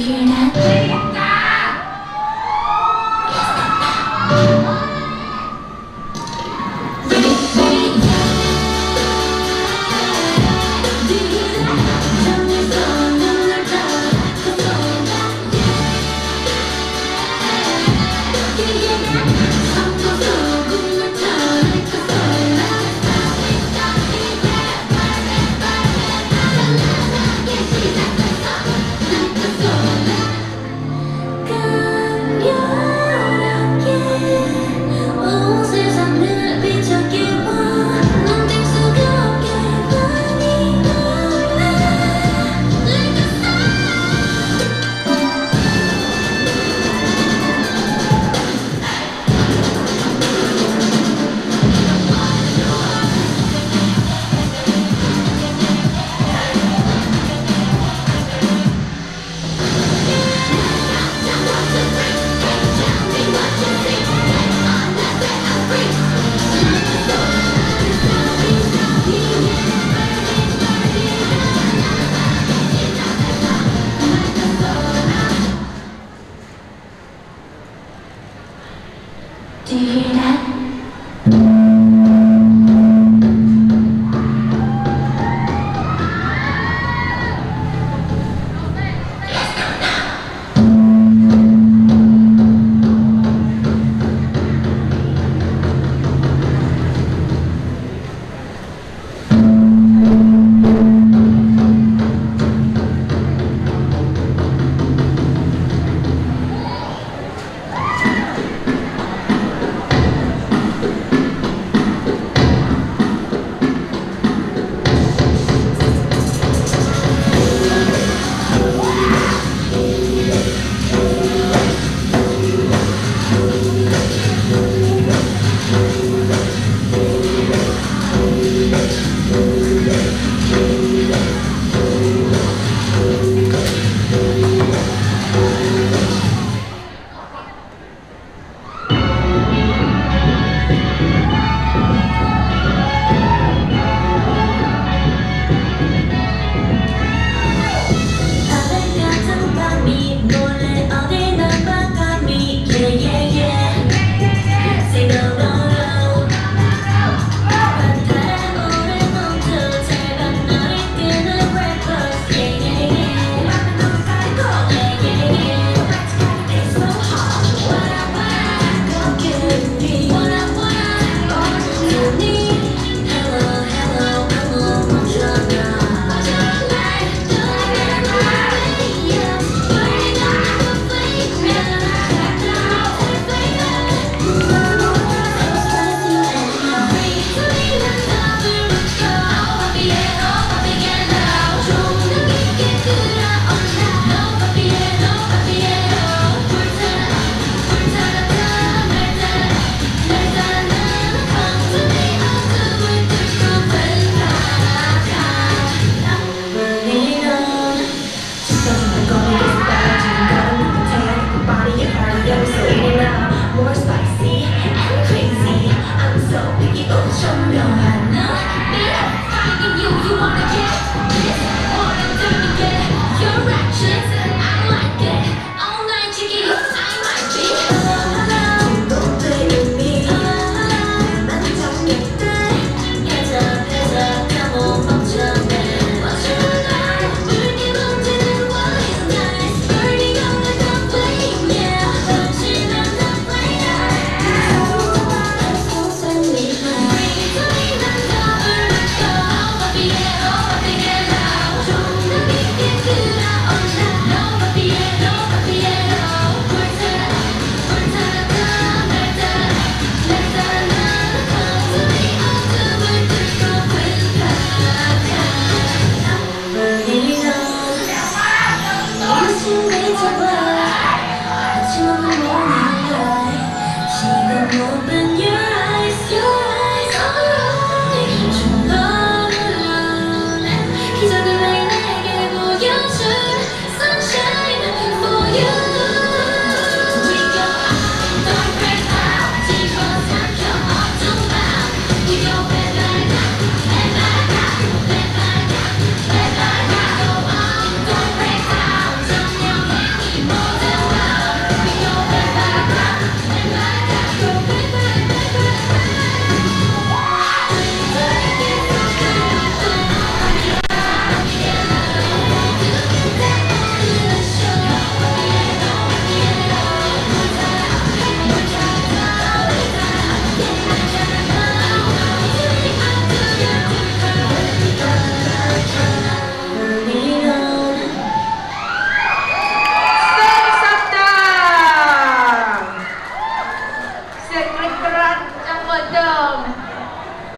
hear that?